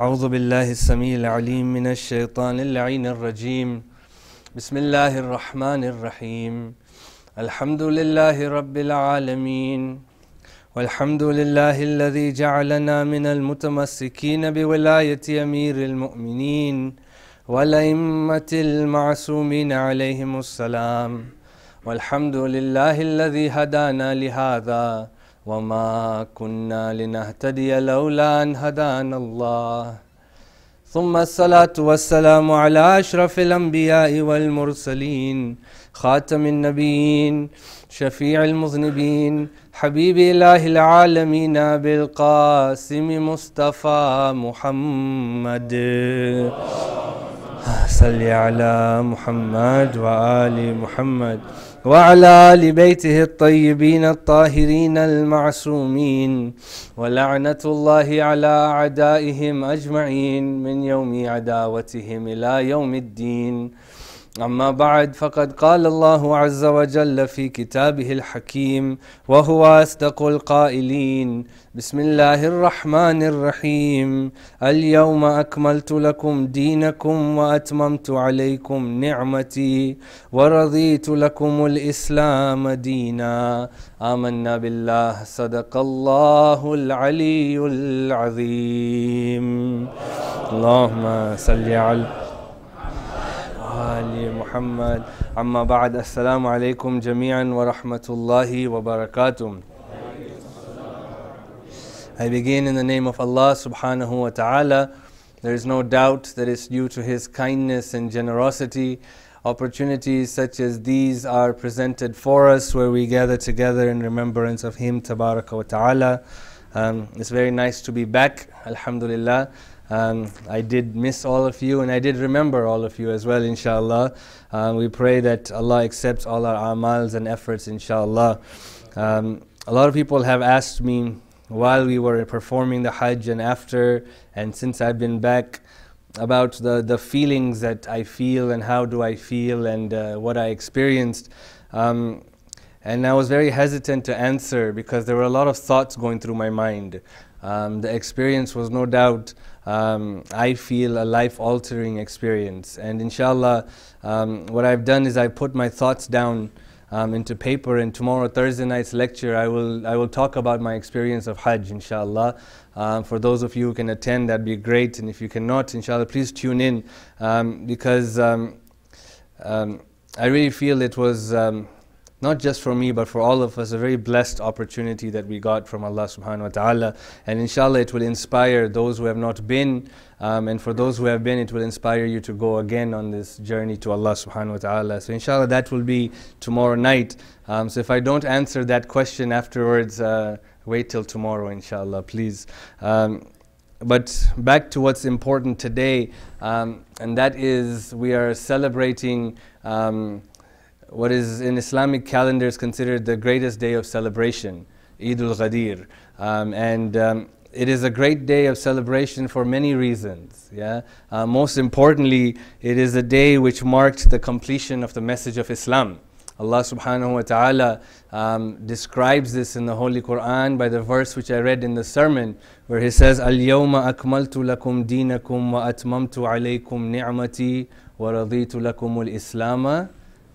أعوذ بالله السميع العليم من الشيطان اللعين الرجيم. بسم الله الرحمن الرحيم. الحمد لله رب العالمين. والحمد لله الذي جعلنا من المتمسكين بولاية أمير المؤمنين والأئمة المعصومين عليهم السلام. والحمد لله الذي هدانا لهذا. وما كنا لنهتدي لولا أن هدانا الله. ثم الصلاة والسلام على أشرف الأنبياء والمرسلين. خاتم النبيين شفيع المذنبين حبيب إله العالمين بالقاسم مصطفى محمد. صل على محمد وآل محمد. وعلى آل بيته الطيبين الطاهرين المعصومين ولعنة الله على أعدائهم أجمعين من يوم عداوتهم إلى يوم الدين. أما بعد فقد قال الله عز وجل في كتابه الحكيم وهو أصدق القائلين بسم الله الرحمن الرحيم اليوم أكملت لكم دينكم وأتممت عليكم نعمتي ورضيت لكم الإسلام دينا. آمنا بالله صدق الله العلي العظيم. اللهم صل على آل محمد أما بعد السلام عليكم جميعا ورحمة الله وبركاته I begin in the name of Allah subhanahu wa ta'ala. There is no doubt that it's due to His kindness and generosity. Opportunities such as these are presented for us where we gather together in remembrance of Him tabaraka wa ta'ala. Um, it's very nice to be back, alhamdulillah. Um, I did miss all of you and I did remember all of you as well, inshallah. Uh, we pray that Allah accepts all our amals and efforts, inshallah. Um, a lot of people have asked me while we were performing the Hajj and after, and since I've been back, about the, the feelings that I feel and how do I feel and uh, what I experienced. Um, and I was very hesitant to answer because there were a lot of thoughts going through my mind. Um, the experience was no doubt, um, I feel, a life altering experience. And inshallah, um, what I've done is I put my thoughts down um, into paper, and tomorrow, Thursday night's lecture, I will, I will talk about my experience of Hajj, inshallah. Um, for those of you who can attend, that'd be great. And if you cannot, inshallah, please tune in um, because I really feel it was not just for me, but for all of us, a very blessed opportunity that we got from Allah subhanahu wa ta'ala. And inshallah, it will inspire those who have not been, um, and for those who have been, it will inspire you to go again on this journey to Allah subhanahu wa ta'ala. So inshallah, that will be tomorrow night. Um, so if I don't answer that question afterwards, uh, wait till tomorrow, inshallah, please. Um, but back to what's important today, um, and that is we are celebrating um, what is in Islamic calendar is considered the greatest day of celebration, Eid al-Ghadir. Um, and um, it is a great day of celebration for many reasons. Yeah? Uh, most importantly, it is a day which marked the completion of the message of Islam. Allah subhanahu wa ta'ala um, describes this in the Holy Quran by the verse which I read in the sermon, where He says, Al-yawma akmaltu lakum dinakum wa atmamtu alaykum ni'mati wa raditu lakum al-islama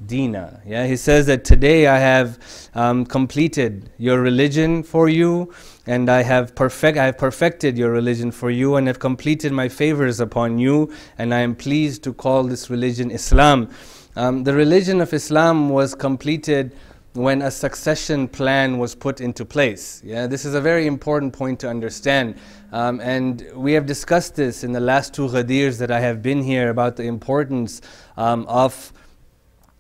Dina. Yeah, he says that today I have um, completed your religion for you, and I have perfect I have perfected your religion for you, and have completed my favors upon you, and I am pleased to call this religion Islam. Um, the religion of Islam was completed when a succession plan was put into place. Yeah, this is a very important point to understand. Um, and we have discussed this in the last two Ghadirs that I have been here about the importance um, of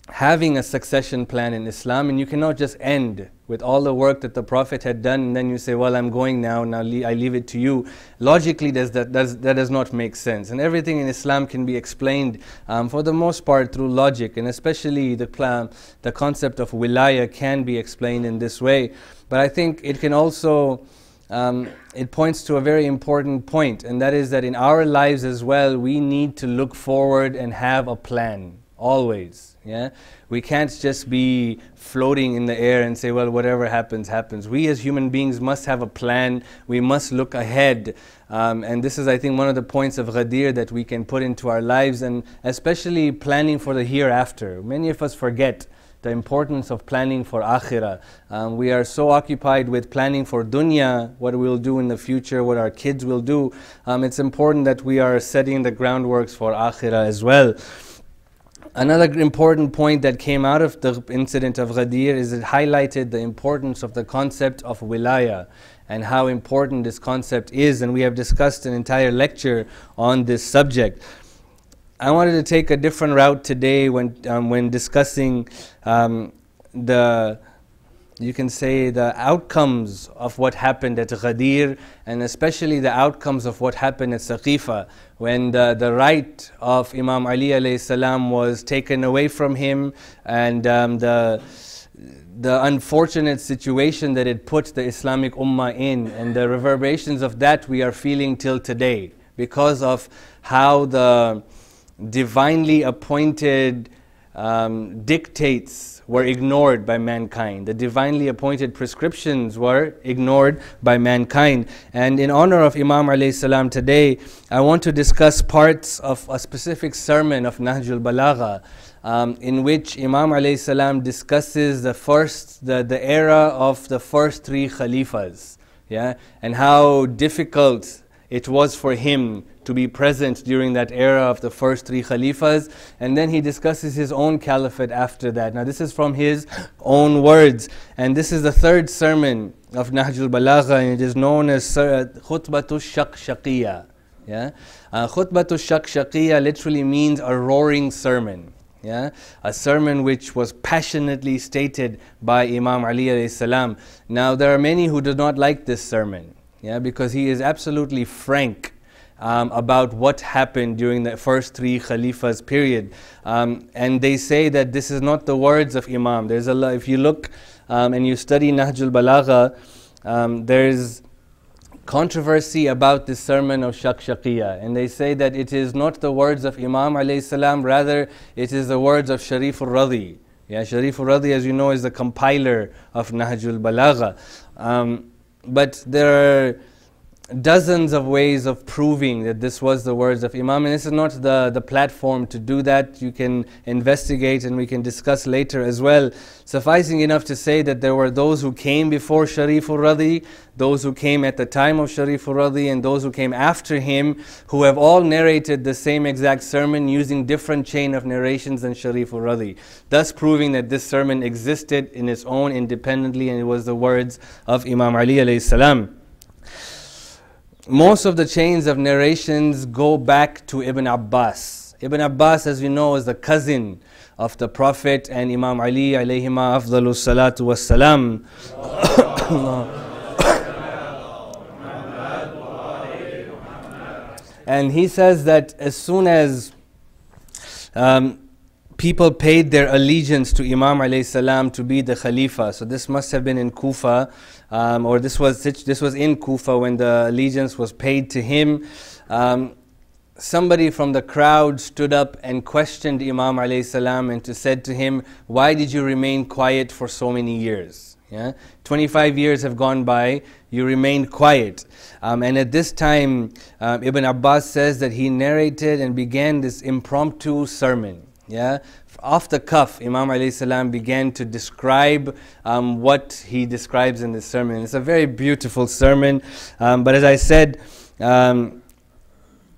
having a succession plan in Islam, and you cannot just end with all the work that the Prophet had done, and then you say, Well, I'm going now, now I leave it to you. Logically, does that, does, that does not make sense. And everything in Islam can be explained um, for the most part through logic, and especially the, plan, the concept of wilaya can be explained in this way. But I think it can also. Um, it points to a very important point, and that is that in our lives as well, we need to look forward and have a plan always. Yeah, we can't just be floating in the air and say, well, whatever happens, happens. We as human beings must have a plan. We must look ahead. Um, and this is, I think, one of the points of Ghadir that we can put into our lives, and especially planning for the hereafter. Many of us forget the importance of planning for akhirah. Um, we are so occupied with planning for dunya, what we'll do in the future, what our kids will do. Um, it's important that we are setting the groundworks for akhirah as well. Another important point that came out of the incident of Ghadir is it highlighted the importance of the concept of wilaya and how important this concept is, and we have discussed an entire lecture on this subject. I wanted to take a different route today when, um, when discussing um, the you can say the outcomes of what happened at Ghadir and especially the outcomes of what happened at Saqifa when the, the right of Imam Ali salam was taken away from him and um, the the unfortunate situation that it put the Islamic Ummah in and the reverberations of that we are feeling till today because of how the divinely appointed um, dictates were ignored by mankind. The divinely appointed prescriptions were ignored by mankind. And in honor of Imam alayhi salam today, I want to discuss parts of a specific sermon of Nahjul Balagha. Um, in which Imam alayhi salam discusses the first, the, the era of the first three Khalifas, yeah, and how difficult it was for him to be present during that era of the first three Khalifas. And then he discusses his own caliphate after that. Now, this is from his own words. And this is the third sermon of Nahjul Balagha, and it is known as uh, Khutbatu Shaq Yeah? Uh, Khutbatu Shaq literally means a roaring sermon. Yeah? A sermon which was passionately stated by Imam Ali. Now there are many who do not like this sermon, yeah, because he is absolutely frank um, about what happened during the first three Khalifas period. Um, and they say that this is not the words of Imam. There's a lot, if you look um, and you study Nahjul Balagha, um, there's controversy about the sermon of Shaqshaqiyya. And they say that it is not the words of Imam salam, rather it is the words of Sharif al-Radi. Yeah, Sharif al-Radi, as you know, is the compiler of Nahjul Balagha. But there are dozens of ways of proving that this was the words of Imam. And this is not the, the platform to do that. You can investigate and we can discuss later as well. Sufficing enough to say that there were those who came before Sharif al-Radi, those who came at the time of Sharif al-Radi, and those who came after him, who have all narrated the same exact sermon using different chain of narrations than Sharif al-Radi. Thus proving that this sermon existed in its own independently and it was the words of Imam Ali alayhi salam most of the chains of narrations go back to Ibn Abbas. Ibn Abbas, as we know, is the cousin of the Prophet and Imam Ali alayhima afdalu salatu wassalam. and he says that as soon as um, people paid their allegiance to Imam alayhi salam to be the Khalifa, so this must have been in Kufa, um, or this was this was in Kufa when the allegiance was paid to him. Um, somebody from the crowd stood up and questioned Imam salam and to said to him, "Why did you remain quiet for so many years?" Yeah, 25 years have gone by. You remained quiet, um, and at this time, um, Ibn Abbas says that he narrated and began this impromptu sermon. Yeah, off the cuff, Imam salam began to describe um, what he describes in this sermon. It's a very beautiful sermon, um, but as I said, um,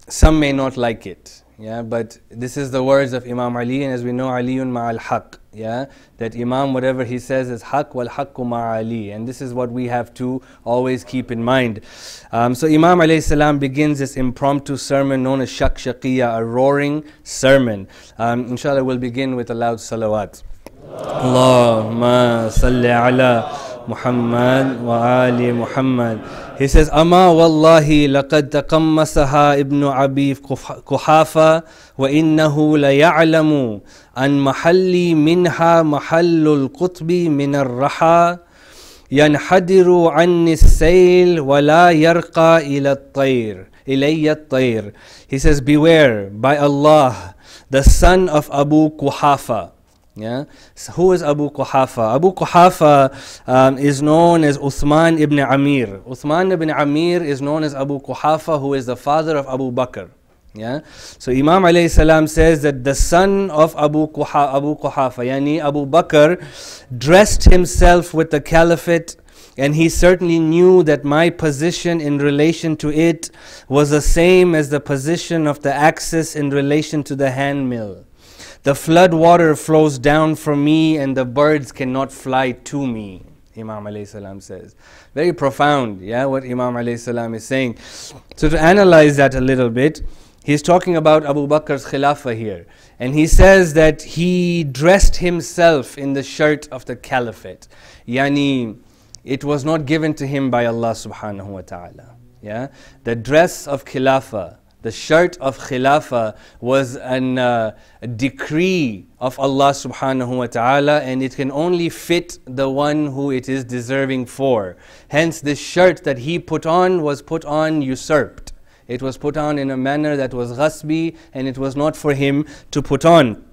some may not like it yeah but this is the words of imam ali and as we know aliun ma'al haq. Yeah that imam whatever he says is haq wal haqqu ma'ali and this is what we have to always keep in mind. Um, so imam alayhi salam begins this impromptu sermon known as Shakshakiya, a roaring sermon. Um, inshallah we'll begin with a loud salawat. Allahumma salli ala muhammad wa ali muhammad. He says أما والله لقد تقمصها ابن أبي كحافة وإنه ليعلم أن محلي منها محل القطب من الرحى ينحدر عني السيل ولا يرقى إلى الطير إلي الطير He says beware by Allah the son of Abu Quhafa. Yeah. So who is Abu Quhafa? Abu Quhafa um, is known as Uthman ibn Amir. Uthman ibn Amir is known as Abu Quhafa, who is the father of Abu Bakr. Yeah. So Imam alayhi salam says that the son of Abu Quhafa, Abu Quhafa, yani Abu Bakr, dressed himself with the caliphate and he certainly knew that my position in relation to it was the same as the position of the axis in relation to the handmill. The flood water flows down from me and the birds cannot fly to me. Imam alayhi salam says. Very profound, yeah, what Imam alayhi salam is saying. So to analyze that a little bit, he's talking about Abu Bakr's khilafah here. And he says that he dressed himself in the shirt of the caliphate. Yani, it was not given to him by Allah subhanahu wa ta'ala. Yeah? The dress of khilafah the shirt of Khilafah was an, uh, a decree of Allah subhanahu wa ta'ala and it can only fit the one who it is deserving for. Hence this shirt that he put on was put on usurped. It was put on in a manner that was ghasbi and it was not for him to put on.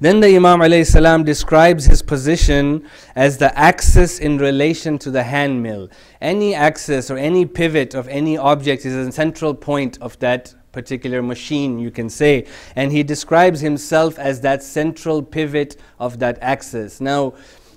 Then the Imam salam describes his position as the axis in relation to the handmill. Any axis or any pivot of any object is a central point of that particular machine, you can say. And he describes himself as that central pivot of that axis. Now,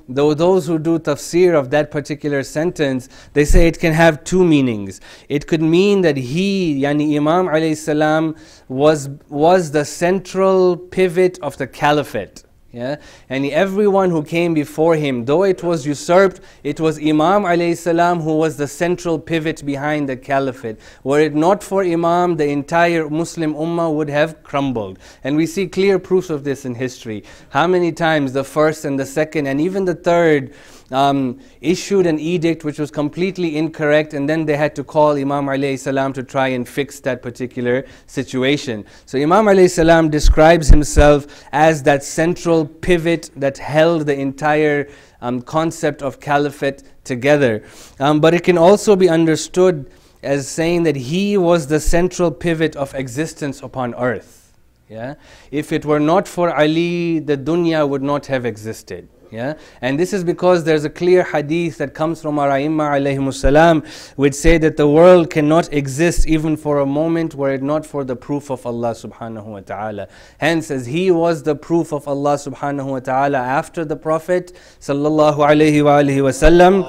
though those who do tafsir of that particular sentence, they say it can have two meanings. It could mean that he, yani Imam alayhi salam, was, was the central pivot of the caliphate. Yeah? And everyone who came before him, though it was usurped, it was Imam salam who was the central pivot behind the caliphate. Were it not for Imam, the entire Muslim Ummah would have crumbled. And we see clear proofs of this in history. How many times the first and the second and even the third um, issued an edict which was completely incorrect, and then they had to call Imam alayhi salam to try and fix that particular situation. So Imam alayhi salam describes himself as that central pivot that held the entire um, concept of caliphate together. Um, but it can also be understood as saying that he was the central pivot of existence upon earth. Yeah? If it were not for Ali, the dunya would not have existed. Yeah? And this is because there's a clear hadith that comes from our Aimma salam which say that the world cannot exist even for a moment were it not for the proof of Allah subhanahu wa ta'ala. Hence as he was the proof of Allah subhanahu wa ta'ala after the Prophet sallallahu alayhi wa alihi wa sallam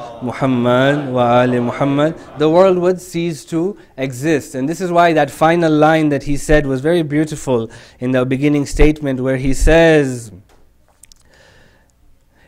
Muhammad wa ali Muhammad, the world would cease to exist. And this is why that final line that he said was very beautiful in the beginning statement where he says,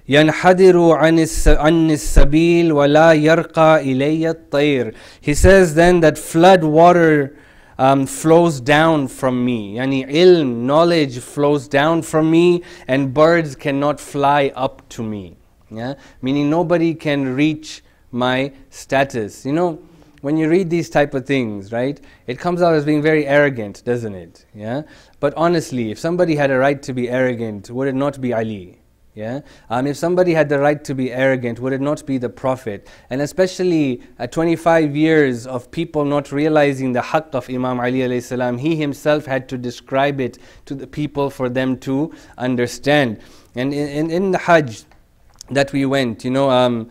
ينحدر عن السبيل ولا يرقى إلي الطير. He says then that flood water um, flows down from me. Yani ilm, knowledge flows down from me and birds cannot fly up to me. Yeah? Meaning nobody can reach my status. You know, when you read these type of things, right, it comes out as being very arrogant, doesn't it? Yeah? But honestly, if somebody had a right to be arrogant, would it not be Ali? Yeah? Um, if somebody had the right to be arrogant, would it not be the Prophet? And especially at 25 years of people not realizing the haqq of Imam Ali salam, he himself had to describe it to the people for them to understand. And in, in, in the Hajj, that we went. You know, um,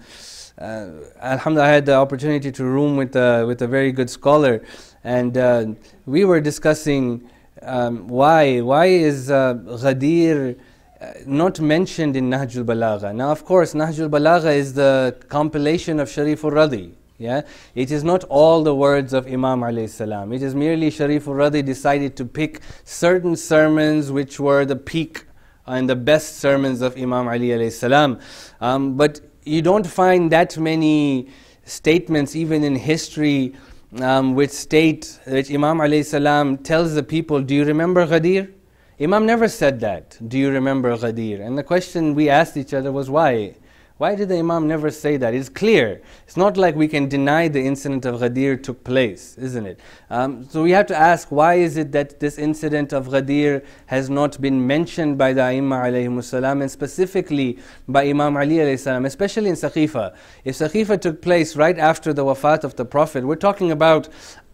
uh, Alhamdulillah, I had the opportunity to room with a, with a very good scholar, and uh, we were discussing um, why why is uh, Ghadir uh, not mentioned in Nahjul Balagha. Now, of course, Nahjul Balagha is the compilation of Sharifur Radi. Yeah? It is not all the words of Imam salam. It is merely Sharifur Radi decided to pick certain sermons which were the peak and the best sermons of Imam Ali alayhi salam. Um, but you don't find that many statements even in history um, which state that Imam alayhi salam tells the people, do you remember Ghadir? Imam never said that, do you remember Ghadir? And the question we asked each other was why? Why did the Imam never say that? It's clear. It's not like we can deny the incident of Ghadir took place, isn't it? Um, so we have to ask why is it that this incident of Ghadir has not been mentioned by the Imam and specifically by Imam Ali salam, especially in Saqifa. If Saqifa took place right after the wafat of the Prophet, we're talking about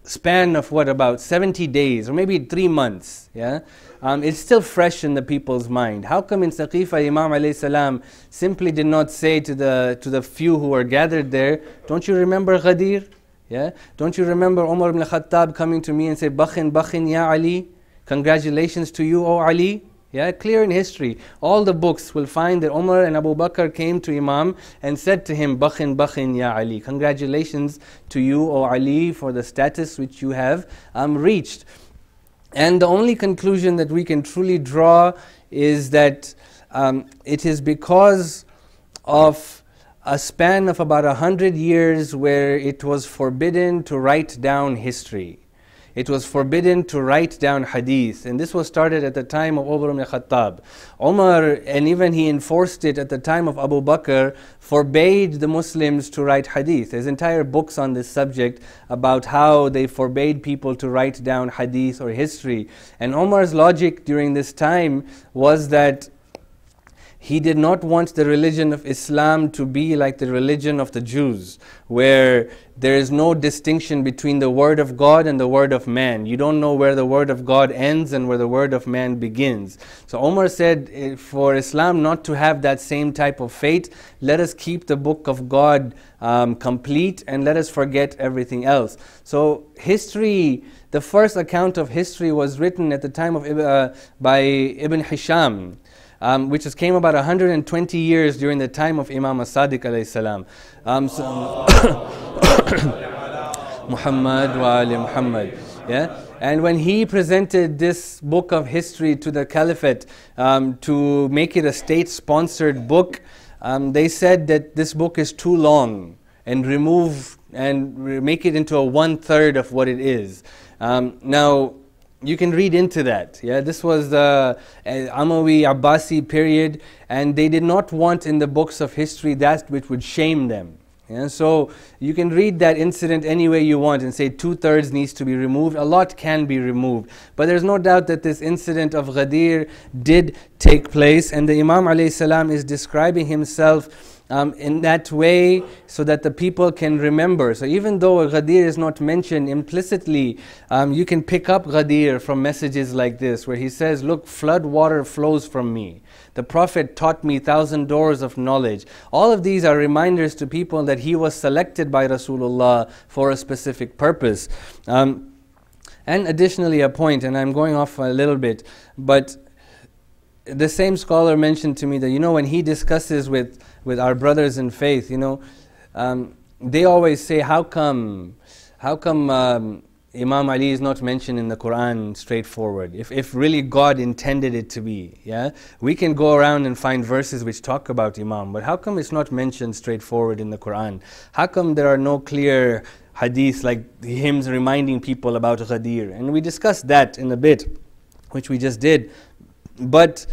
span of what about 70 days or maybe three months yeah? Um, it's still fresh in the people's mind. How come in Saqifa Imam alayhi salam simply did not say to the to the few who were gathered there don't you remember Ghadir? Yeah? Don't you remember Umar ibn Khattab coming to me and say bakhin bakhin ya Ali congratulations to you O Ali yeah, clear in history. All the books will find that Umar and Abu Bakr came to Imam and said to him, Bakhin, Bakhin, Ya Ali. Congratulations to you, O Ali, for the status which you have um, reached. And the only conclusion that we can truly draw is that um, it is because of a span of about a hundred years where it was forbidden to write down history it was forbidden to write down hadith. And this was started at the time of Umar ibn Khattab. Umar, and even he enforced it at the time of Abu Bakr, forbade the Muslims to write hadith. There's entire books on this subject about how they forbade people to write down hadith or history. And Umar's logic during this time was that he did not want the religion of Islam to be like the religion of the Jews, where there is no distinction between the word of God and the word of man. You don't know where the word of God ends and where the word of man begins. So Omar said, eh, for Islam not to have that same type of fate, let us keep the book of God um, complete and let us forget everything else. So history, the first account of history was written at the time of uh, by Ibn Hisham um, which has came about 120 years during the time of Imam as-Sadiq alayhi salam. Um, so Muhammad wa ali Muhammad. Yeah? And when he presented this book of history to the caliphate um, to make it a state-sponsored book, um, they said that this book is too long and remove and make it into a one-third of what it is. Um, now, you can read into that. Yeah, this was the uh, Amawi Abbasi period, and they did not want in the books of history that which would shame them. Yeah, so you can read that incident any way you want and say two thirds needs to be removed. A lot can be removed, but there's no doubt that this incident of Ghadir did take place, and the Imam alayhi salam is describing himself um, in that way so that the people can remember. So even though Ghadir is not mentioned implicitly, um, you can pick up Ghadir from messages like this where he says, look, flood water flows from me. The Prophet taught me thousand doors of knowledge. All of these are reminders to people that he was selected by Rasulullah for a specific purpose. Um, and additionally a point, and I'm going off a little bit, but the same scholar mentioned to me that, you know, when he discusses with with our brothers in faith, you know, um, they always say, how come, how come um, Imam Ali is not mentioned in the Quran straightforward? If, if really God intended it to be, yeah? We can go around and find verses which talk about Imam, but how come it's not mentioned straightforward in the Quran? How come there are no clear hadith like hymns reminding people about Ghadir? And we discussed that in a bit, which we just did. But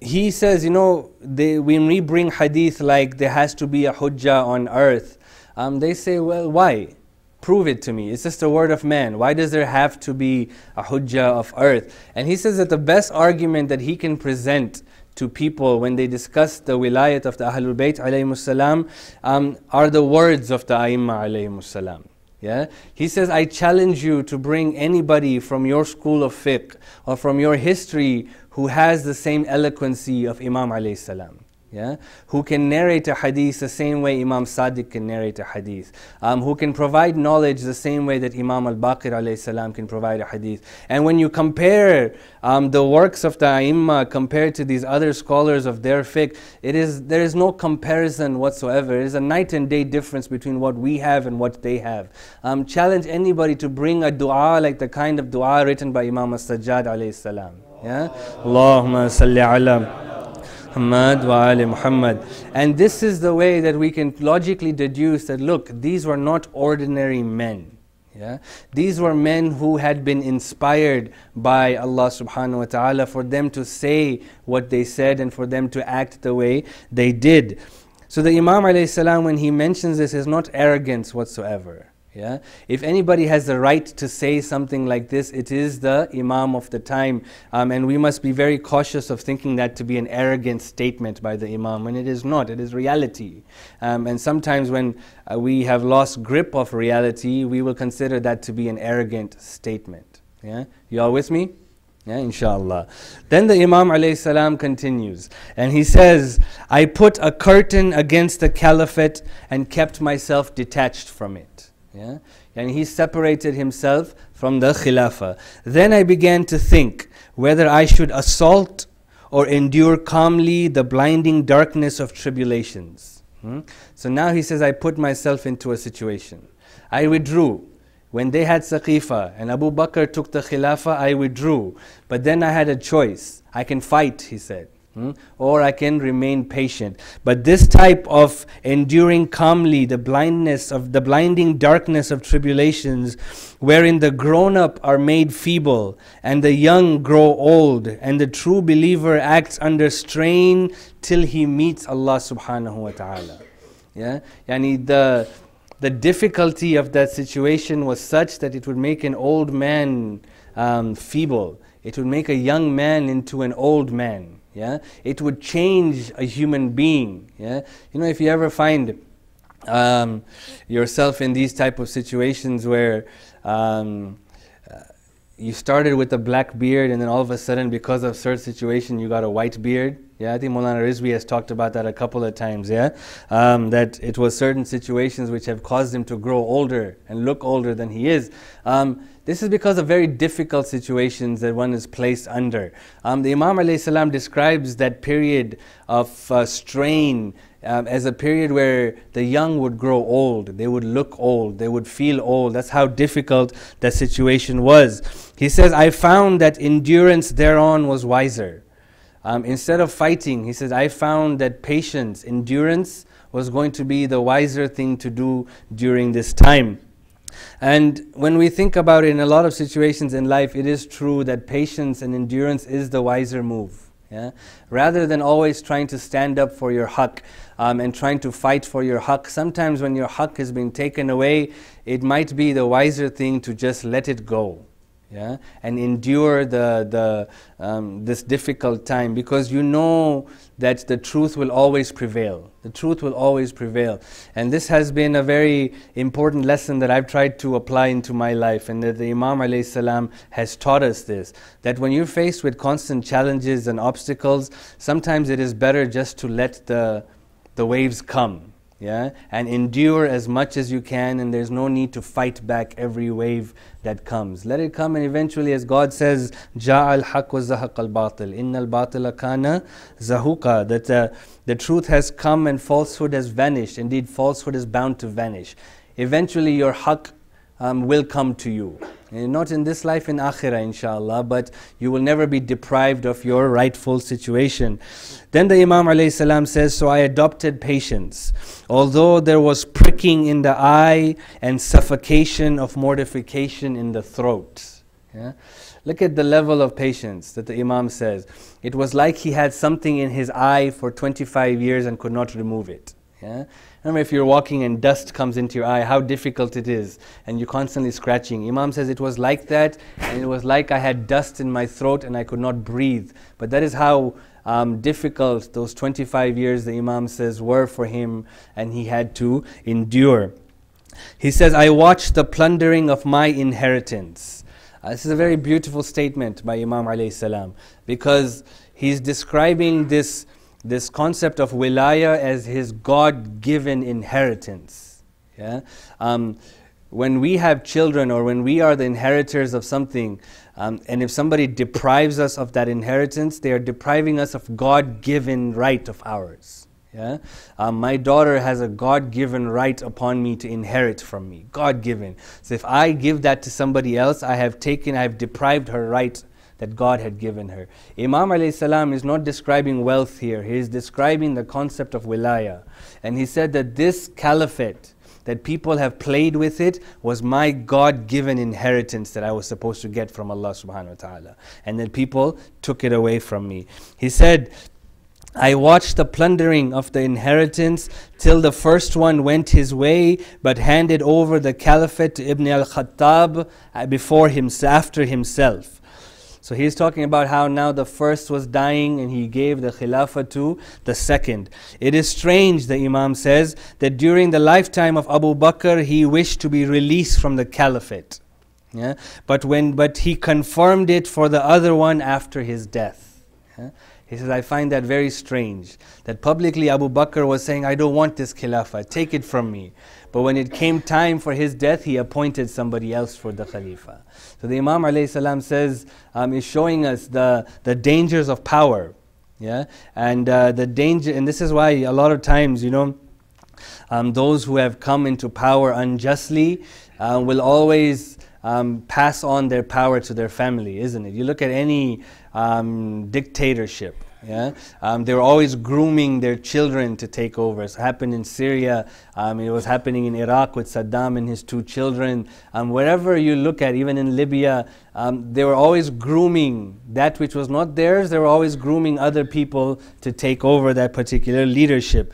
he says, you know, they, when we bring hadith like there has to be a hujjah on earth, um, they say, well, why? Prove it to me. It's just a word of man. Why does there have to be a hujjah of earth? And he says that the best argument that he can present to people when they discuss the wilayat of the Ahlul Bayt alayhi um, are the words of the Aimma alayhi. Yeah? He says, I challenge you to bring anybody from your school of fiqh or from your history who has the same eloquency of Imam alayhi salam yeah, who can narrate a hadith the same way Imam Sadiq can narrate a hadith, um, who can provide knowledge the same way that Imam al-Baqir salam can provide a hadith. And when you compare um, the works of the ai compared to these other scholars of their fiqh, it is, there is no comparison whatsoever. It is a night and day difference between what we have and what they have. Um, challenge anybody to bring a dua like the kind of dua written by Imam as-Sajjad salam. Yeah? Allahumma salli ala Muhammad wa ali Muhammad. And this is the way that we can logically deduce that look, these were not ordinary men. Yeah? These were men who had been inspired by Allah subhanahu wa ta'ala for them to say what they said and for them to act the way they did. So the Imam alayhi salam when he mentions this is not arrogance whatsoever. Yeah? If anybody has the right to say something like this, it is the Imam of the time. Um, and we must be very cautious of thinking that to be an arrogant statement by the Imam, when it is not, it is reality. Um, and sometimes when uh, we have lost grip of reality, we will consider that to be an arrogant statement. Yeah? You all with me? Yeah, inshallah. Then the Imam alayhi continues and he says, I put a curtain against the caliphate and kept myself detached from it. Yeah? And he separated himself from the Khilafah. Then I began to think whether I should assault or endure calmly the blinding darkness of tribulations. Hmm? So now he says, I put myself into a situation. I withdrew. When they had Saqifa and Abu Bakr took the Khilafah, I withdrew. But then I had a choice. I can fight, he said. Hmm? Or I can remain patient. But this type of enduring calmly the blindness of the blinding darkness of tribulations, wherein the grown up are made feeble and the young grow old, and the true believer acts under strain till he meets Allah subhanahu wa ta'ala. Yeah? Yani the the difficulty of that situation was such that it would make an old man um, feeble. It would make a young man into an old man. Yeah, it would change a human being. Yeah, you know if you ever find um, yourself in these type of situations where um, uh, you started with a black beard and then all of a sudden because of certain situation you got a white beard yeah, I think Molana Rizvi has talked about that a couple of times, yeah? Um, that it was certain situations which have caused him to grow older and look older than he is. Um, this is because of very difficult situations that one is placed under. Um, the Imam salam describes that period of uh, strain um, as a period where the young would grow old, they would look old, they would feel old. That's how difficult that situation was. He says, I found that endurance thereon was wiser. Um, instead of fighting, he says, I found that patience, endurance, was going to be the wiser thing to do during this time. And when we think about it in a lot of situations in life, it is true that patience and endurance is the wiser move. Yeah? Rather than always trying to stand up for your haqq um, and trying to fight for your haqq, sometimes when your haqq is being taken away, it might be the wiser thing to just let it go yeah, and endure the, the, um, this difficult time because you know that the truth will always prevail. The truth will always prevail. And this has been a very important lesson that I've tried to apply into my life, and that the Imam salam has taught us this that when you're faced with constant challenges and obstacles, sometimes it is better just to let the, the waves come yeah? And endure as much as you can and there's no need to fight back every wave that comes. Let it come and eventually as god says ja'al haqq wa zahaq al batil batila kana zahuqa. That uh, the truth has come and falsehood has vanished. Indeed falsehood is bound to vanish. Eventually your haqq um, will come to you. And not in this life, in akhirah, inshallah, but you will never be deprived of your rightful situation. Then the Imam salam says, So I adopted patience, although there was pricking in the eye and suffocation of mortification in the throat. Yeah? Look at the level of patience that the Imam says. It was like he had something in his eye for 25 years and could not remove it. Yeah? Remember, if you're walking and dust comes into your eye, how difficult it is, and you're constantly scratching. Imam says it was like that, and it was like I had dust in my throat and I could not breathe. But that is how um, difficult those 25 years, the Imam says, were for him, and he had to endure. He says, I watched the plundering of my inheritance. Uh, this is a very beautiful statement by Imam alayhi salam because he's describing this this concept of wilaya as his God given inheritance. Yeah? Um, when we have children or when we are the inheritors of something, um, and if somebody deprives us of that inheritance, they are depriving us of God given right of ours. Yeah? Um, my daughter has a God given right upon me to inherit from me. God given. So if I give that to somebody else, I have taken, I have deprived her right that God had given her. Imam salam is not describing wealth here, he is describing the concept of wilaya. And he said that this caliphate, that people have played with it was my God given inheritance that I was supposed to get from Allah subhanahu wa ta'ala. And that people took it away from me. He said, I watched the plundering of the inheritance till the first one went his way, but handed over the caliphate to Ibn al Khattab uh, before him, after himself. So he's talking about how now the first was dying and he gave the khilafah to the second. It is strange, the Imam says, that during the lifetime of Abu Bakr he wished to be released from the caliphate. Yeah? But, when, but he confirmed it for the other one after his death. Yeah? He says, I find that very strange. That publicly Abu Bakr was saying, I don't want this khilafah, take it from me. But when it came time for his death, he appointed somebody else for the khalifa. So the Imam salam says, um, is showing us the, the dangers of power. Yeah? And uh, the danger, and this is why a lot of times, you know, um, those who have come into power unjustly uh, will always um, pass on their power to their family, isn't it? You look at any um, dictatorship. Yeah, um, they were always grooming their children to take over. It happened in Syria. Um, it was happening in Iraq with Saddam and his two children. Um, wherever you look at, even in Libya, um, they were always grooming that which was not theirs. They were always grooming other people to take over that particular leadership.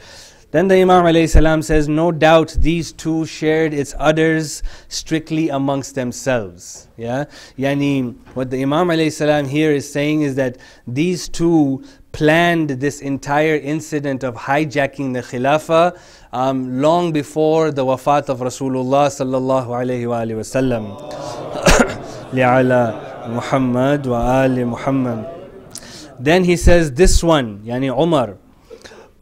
Then the Imam salam says, No doubt these two shared its udders strictly amongst themselves. Yeah? Yani, what the Imam salam here is saying is that these two planned this entire incident of hijacking the Khilafah um, long before the wafat of Rasulullah sallallahu alayhi wa sallam. لعلى Muhammad wa ali Muhammad. Then he says this one, yani Umar,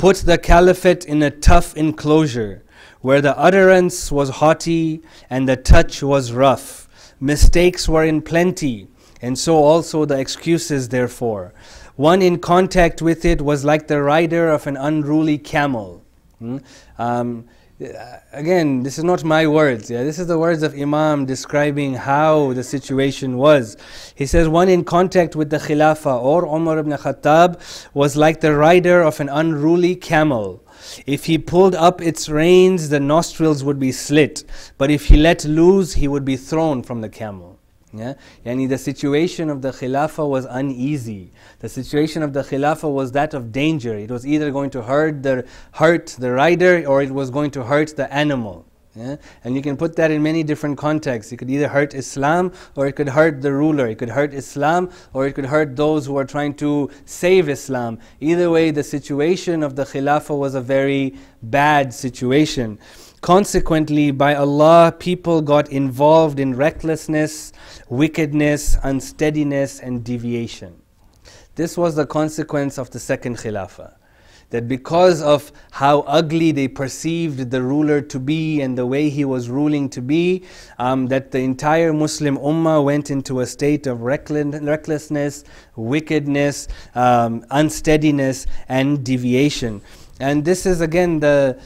put the caliphate in a tough enclosure where the utterance was haughty and the touch was rough. Mistakes were in plenty, and so also the excuses, therefore. One in contact with it was like the rider of an unruly camel. Hmm? Um, Uh, again, this is not my words. Yeah, this is the words of Imam describing how the situation was. He says, one in contact with the Khilafah or Umar ibn Khattab was like the rider of an unruly camel. If he pulled up its reins, the nostrils would be slit, but if he let loose, he would be thrown from the camel. Yeah? Yani the situation of the Khilafah was uneasy. The situation of the Khilafah was that of danger. It was either going to hurt the, hurt the rider or it was going to hurt the animal. Yeah? And you can put that in many different contexts. It could either hurt Islam or it could hurt the ruler. It could hurt Islam or it could hurt those who are trying to save Islam. Either way, the situation of the Khilafah was a very bad situation. Consequently, by Allah, people got involved in recklessness, wickedness, unsteadiness, and deviation. This was the consequence of the second Khilafah. That because of how ugly they perceived the ruler to be and the way he was ruling to be, um, that the entire Muslim Ummah went into a state of recklessness, wickedness, um, unsteadiness, and deviation. And this is again the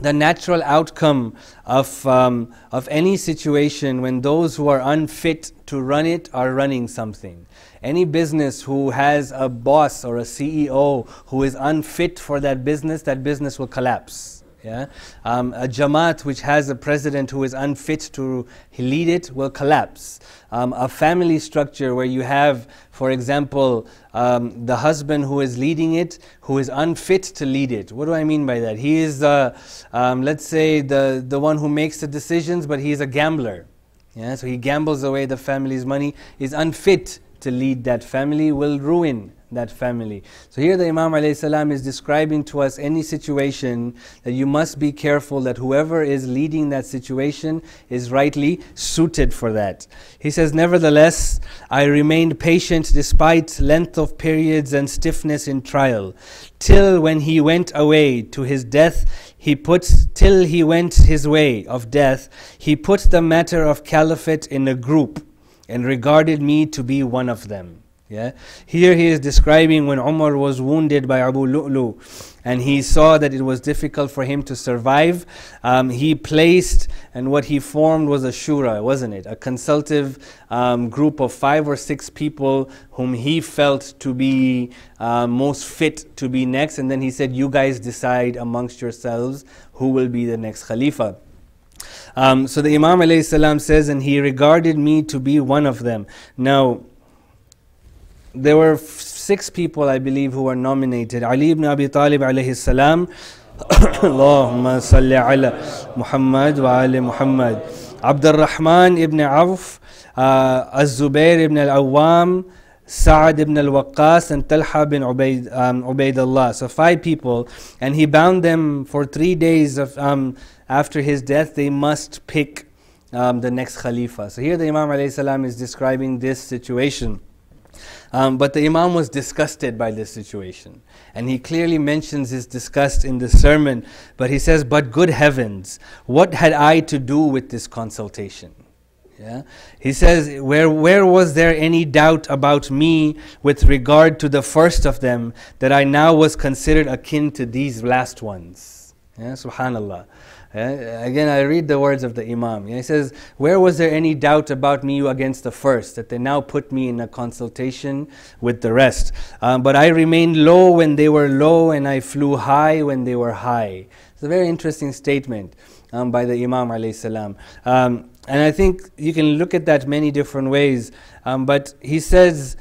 the natural outcome of, um, of any situation when those who are unfit to run it are running something. Any business who has a boss or a CEO who is unfit for that business, that business will collapse. Yeah? Um, a Jamaat which has a president who is unfit to lead it will collapse. Um, a family structure where you have, for example, um, the husband who is leading it, who is unfit to lead it. What do I mean by that? He is, uh, um, let's say, the, the one who makes the decisions, but he is a gambler. Yeah? So he gambles away the family's money, is unfit to lead that family, will ruin that family. So here the Imam salam is describing to us any situation that you must be careful that whoever is leading that situation is rightly suited for that. He says, Nevertheless, I remained patient despite length of periods and stiffness in trial, till when he went away to his death, he put till he went his way of death, he put the matter of caliphate in a group and regarded me to be one of them. Yeah? Here he is describing when Umar was wounded by Abu Lu'lu and he saw that it was difficult for him to survive. Um, he placed, and what he formed was a shura, wasn't it? A consultative um, group of five or six people whom he felt to be uh, most fit to be next. And then he said, You guys decide amongst yourselves who will be the next Khalifa. Um, so the Imam says, and he regarded me to be one of them. Now, there were six people, I believe, who were nominated. Ali ibn Abi Talib alayhi salam, Allahumma salli ala Muhammad wa ali Muhammad. Abdul Rahman ibn Auf, uh, Az-Zubair ibn al-Awwam, Sa'ad ibn al-Waqqas and Talha bin Ubaid, um, Ubaidullah. So five people. And he bound them for three days of, um, after his death. They must pick um, the next Khalifa. So here the Imam alayhi salam is describing this situation. Um, but the Imam was disgusted by this situation. And he clearly mentions his disgust in the sermon. But he says, But good heavens, what had I to do with this consultation? Yeah? He says, where, where was there any doubt about me with regard to the first of them, that I now was considered akin to these last ones? Yeah? Subhanallah. Yeah? Again, I read the words of the Imam. Yeah? He says, Where was there any doubt about me against the first, that they now put me in a consultation with the rest? Um, but I remained low when they were low, and I flew high when they were high. It's a very interesting statement um, by the Imam. Um, and I think you can look at that many different ways. Um, but he says,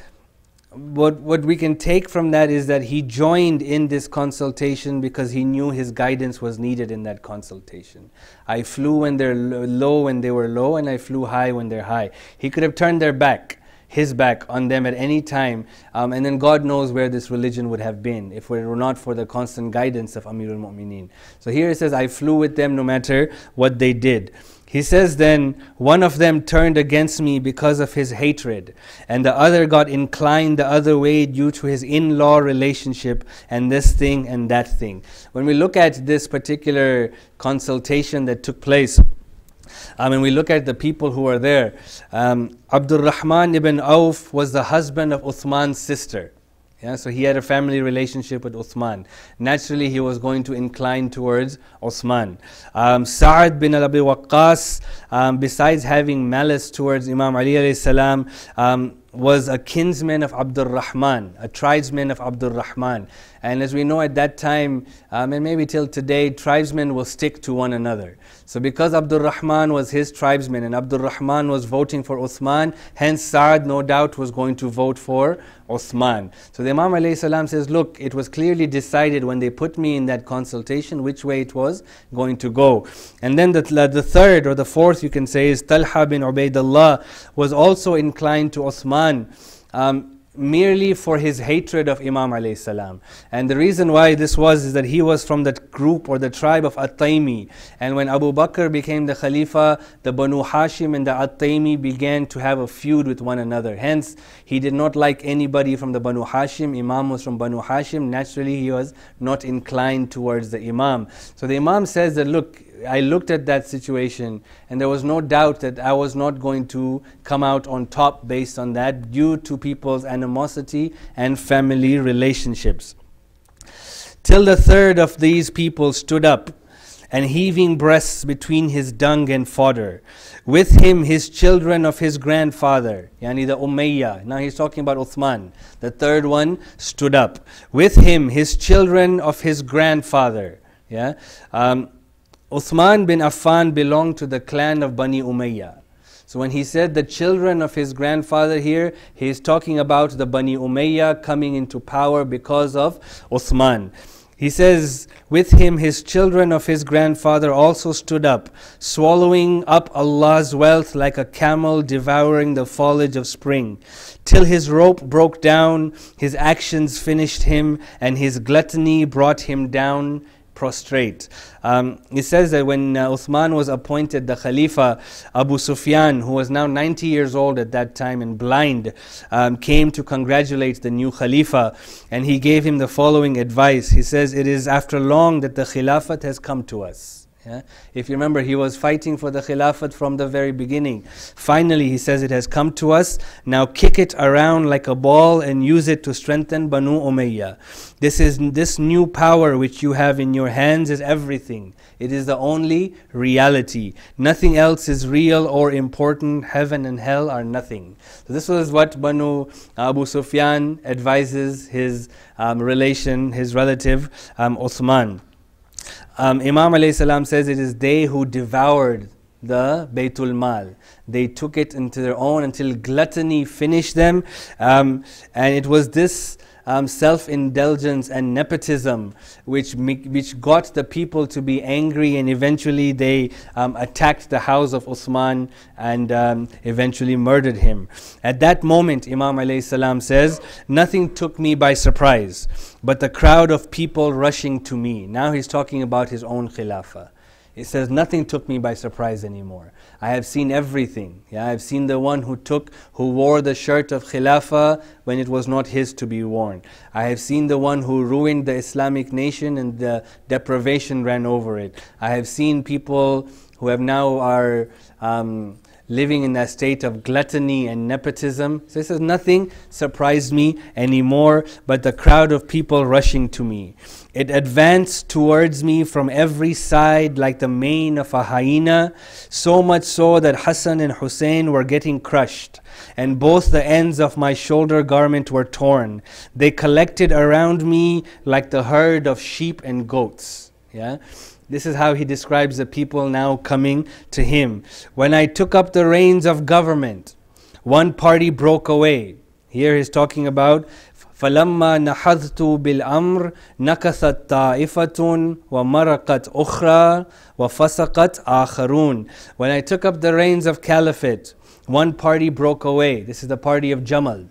what, what we can take from that is that he joined in this consultation because he knew his guidance was needed in that consultation. I flew when they're low when they were low, and I flew high when they're high. He could have turned their back his back on them at any time. Um, and then God knows where this religion would have been if it were not for the constant guidance of Amirul Mu'mineen. So here it says, I flew with them no matter what they did. He says then, one of them turned against me because of his hatred, and the other got inclined the other way due to his in law relationship and this thing and that thing. When we look at this particular consultation that took place, I mean, we look at the people who are there. Um, Abdul Rahman ibn Auf was the husband of Uthman's sister. Yeah, so he had a family relationship with Uthman. Naturally, he was going to incline towards Uthman. Um, Sa'ad bin Abi Waqqas, um, besides having malice towards Imam Ali salam, um, was a kinsman of Abdul Rahman, a tribesman of Abdul Rahman. And as we know at that time, um, and maybe till today, tribesmen will stick to one another. So because Abdul Rahman was his tribesman and Abdul Rahman was voting for Uthman, hence Sa'ad no doubt was going to vote for Uthman. So the Imam salam says, look, it was clearly decided when they put me in that consultation which way it was going to go. And then the, the third or the fourth you can say is Talha bin Ubaidullah was also inclined to Uthman. Um, merely for his hatred of Imam alayhi salam. And the reason why this was is that he was from that group or the tribe of At-Taymi. And when Abu Bakr became the Khalifa, the Banu Hashim and the At-Taymi began to have a feud with one another. Hence, he did not like anybody from the Banu Hashim. Imam was from Banu Hashim. Naturally, he was not inclined towards the Imam. So the Imam says that, look, I looked at that situation and there was no doubt that I was not going to come out on top based on that due to people's animosity and family relationships. Till the third of these people stood up and heaving breasts between his dung and fodder. With him his children of his grandfather, yani the Umayyah. Now he's talking about Uthman. The third one stood up. With him his children of his grandfather. Yeah. Um, Uthman bin Affan belonged to the clan of Bani Umayyah. So when he said the children of his grandfather here, he is talking about the Bani Umayyah coming into power because of Uthman. He says, with him his children of his grandfather also stood up, swallowing up Allah's wealth like a camel devouring the foliage of spring. Till his rope broke down, his actions finished him, and his gluttony brought him down prostrate. Um, it says that when uh, Uthman was appointed the Khalifa, Abu Sufyan, who was now 90 years old at that time and blind, um, came to congratulate the new Khalifa and he gave him the following advice. He says, It is after long that the Khilafat has come to us. Yeah? If you remember, he was fighting for the Khilafat from the very beginning. Finally, he says, It has come to us. Now kick it around like a ball and use it to strengthen Banu Umayyah. This, is, this new power which you have in your hands is everything. It is the only reality. Nothing else is real or important. Heaven and hell are nothing. So, this was what Banu Abu Sufyan advises his um, relation, his relative, um, Uthman. Um, Imam salam says it is they who devoured the Baytul Mal. They took it into their own until gluttony finished them. Um, and it was this um, self indulgence and nepotism, which, which got the people to be angry, and eventually they um, attacked the house of Uthman and um, eventually murdered him. At that moment, Imam salam says, Nothing took me by surprise, but the crowd of people rushing to me. Now he's talking about his own khilafah. He says, Nothing took me by surprise anymore. I have seen everything. Yeah, I've seen the one who took, who wore the shirt of Khilafah when it was not his to be worn. I have seen the one who ruined the Islamic nation and the deprivation ran over it. I have seen people who have now are um, living in that state of gluttony and nepotism. So he says, Nothing surprised me anymore but the crowd of people rushing to me. It advanced towards me from every side like the mane of a hyena, so much so that Hassan and Hussein were getting crushed, and both the ends of my shoulder garment were torn. They collected around me like the herd of sheep and goats. Yeah? This is how he describes the people now coming to him. When I took up the reins of government, one party broke away. Here he's talking about فلما نحذت بالأمر نكثت طائفة ومرقت أخرى وفسقت آخرون When I took up the reins of caliphate, one party broke away. This is the party of Jamal.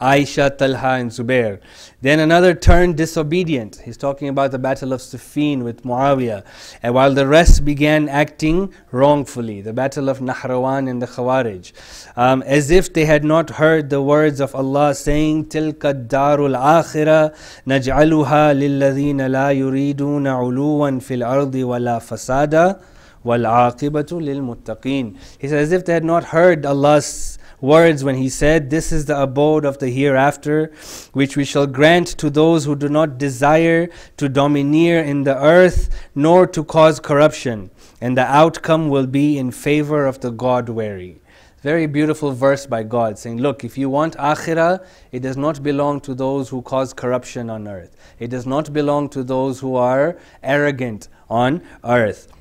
Aisha, Talha, and Zubair. Then another turned disobedient. He's talking about the battle of Siffin with Muawiyah. And while the rest began acting wrongfully, the battle of Nahrawan and the Khawarij, um, as if they had not heard the words of Allah saying, تِلْكَ الدَّارُ الْآخِرَةِ نَجْعَلُهَا لِلَّذِينَ لَا يُرِيدُونَ عُلُوًا فِي الْأَرْضِ وَلَا فَسَادًا وَالْعَاقِبَةُ لِلْمُتَّقِينَ He says, as if they had not heard Allah's words when he said, This is the abode of the hereafter, which we shall grant to those who do not desire to domineer in the earth, nor to cause corruption, and the outcome will be in favor of the God wary. Very beautiful verse by God saying, Look, if you want akhirah, it does not belong to those who cause corruption on earth. It does not belong to those who are arrogant on earth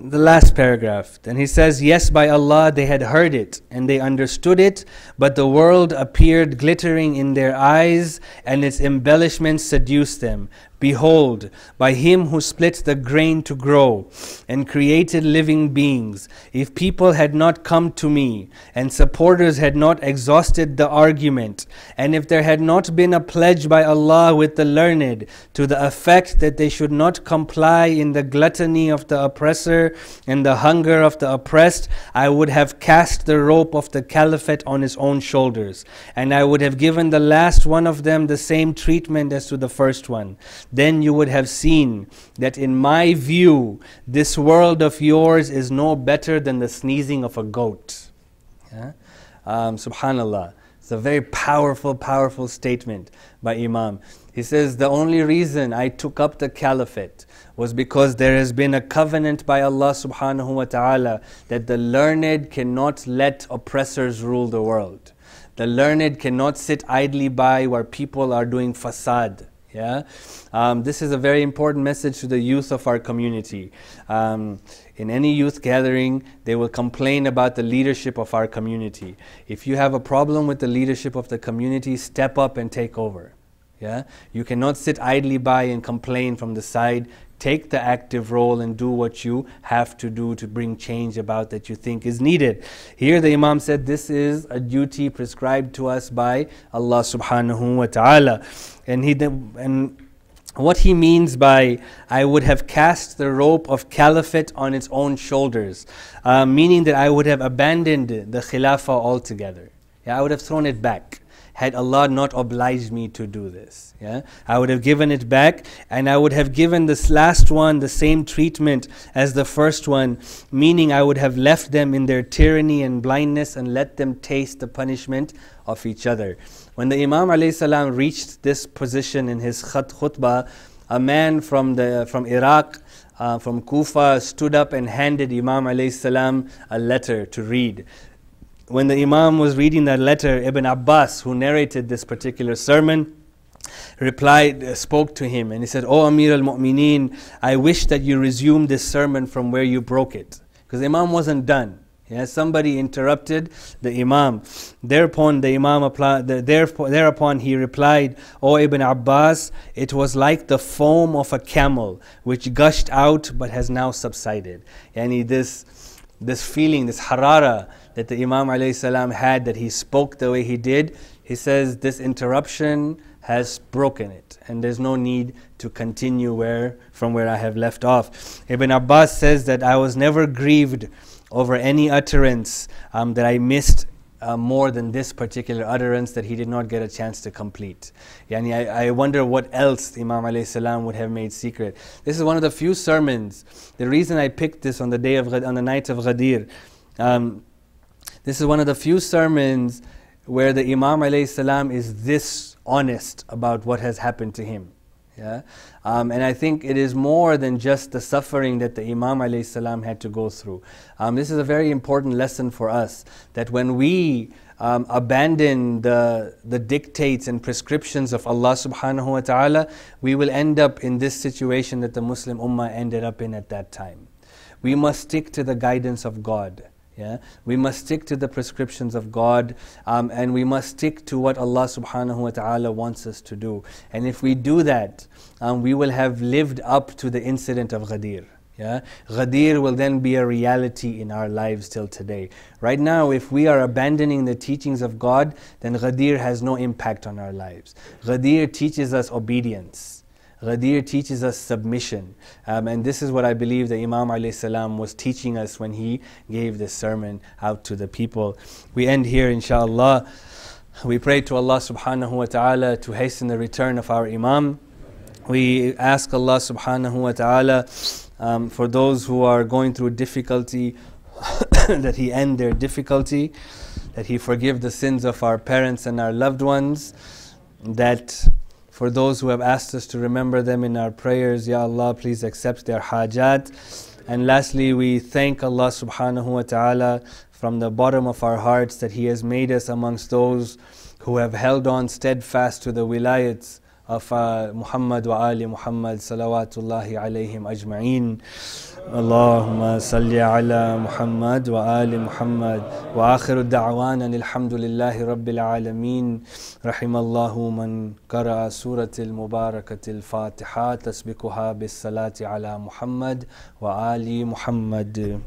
the last paragraph. And he says, Yes, by Allah, they had heard it and they understood it, but the world appeared glittering in their eyes and its embellishments seduced them. Behold, by him who split the grain to grow and created living beings, if people had not come to me and supporters had not exhausted the argument, and if there had not been a pledge by Allah with the learned to the effect that they should not comply in the gluttony of the oppressor and the hunger of the oppressed, I would have cast the rope of the caliphate on his own shoulders, and I would have given the last one of them the same treatment as to the first one then you would have seen that in my view, this world of yours is no better than the sneezing of a goat. Yeah? Um, Subhanallah. It's a very powerful, powerful statement by Imam. He says, The only reason I took up the caliphate was because there has been a covenant by Allah subhanahu wa ta'ala that the learned cannot let oppressors rule the world. The learned cannot sit idly by where people are doing fasad. Yeah, um, this is a very important message to the youth of our community. Um, in any youth gathering, they will complain about the leadership of our community. If you have a problem with the leadership of the community, step up and take over. Yeah, you cannot sit idly by and complain from the side take the active role and do what you have to do to bring change about that you think is needed. Here the Imam said this is a duty prescribed to us by Allah subhanahu wa ta'ala. And he and what he means by I would have cast the rope of caliphate on its own shoulders, uh, meaning that I would have abandoned the khilafah altogether. Yeah, I would have thrown it back had Allah not obliged me to do this. Yeah? I would have given it back and I would have given this last one the same treatment as the first one, meaning I would have left them in their tyranny and blindness and let them taste the punishment of each other. When the Imam salam reached this position in his khutbah, a man from, the, from Iraq, uh, from Kufa, stood up and handed Imam salam a letter to read when the Imam was reading that letter, Ibn Abbas, who narrated this particular sermon, replied, uh, spoke to him, and he said, O Amir al Mu'mineen, I wish that you resume this sermon from where you broke it. Because the Imam wasn't done. Yeah, somebody interrupted the Imam. Thereupon the Imam applied, the, thereupon he replied, O Ibn Abbas, it was like the foam of a camel which gushed out but has now subsided. Yani this this feeling, this harara that the Imam salam had that he spoke the way he did, he says this interruption has broken it and there's no need to continue where from where I have left off. Ibn Abbas says that I was never grieved over any utterance um, that I missed uh, more than this particular utterance that he did not get a chance to complete. Yani I, I wonder what else Imam salam would have made secret. This is one of the few sermons. The reason I picked this on the day of on the night of Ghadir, um, this is one of the few sermons where the Imam salam is this honest about what has happened to him. Yeah? Um, and I think it is more than just the suffering that the Imam salam had to go through. Um, this is a very important lesson for us that when we um, abandon the, the dictates and prescriptions of Allah subhanahu wa ta'ala, we will end up in this situation that the Muslim Ummah ended up in at that time. We must stick to the guidance of God. Yeah? We must stick to the prescriptions of God um, and we must stick to what Allah subhanahu wa ta'ala wants us to do. And if we do that, um, we will have lived up to the incident of Ghadir. Yeah? Ghadir will then be a reality in our lives till today. Right now, if we are abandoning the teachings of God, then Ghadir has no impact on our lives. Ghadir teaches us obedience. Ghadir teaches us submission. Um, and this is what I believe the Imam salam was teaching us when he gave this sermon out to the people. We end here, inshallah. We pray to Allah subhanahu wa ta'ala to hasten the return of our Imam. We ask Allah subhanahu wa ta'ala um, for those who are going through difficulty that He end their difficulty, that He forgive the sins of our parents and our loved ones, that for those who have asked us to remember them in our prayers, Ya Allah, please accept their hajat. And lastly, we thank Allah subhanahu wa ta'ala from the bottom of our hearts that He has made us amongst those who have held on steadfast to the wilayats of uh, Muhammad wa Ali Muhammad salawatullahi alayhim ajma'in. اللهم صل على محمد وآل محمد وآخر الدعوانا الحمد لله رب العالمين. رحم الله من قرأ سورة المباركة الفاتحة تسبقها بالصلاة على محمد وآل محمد.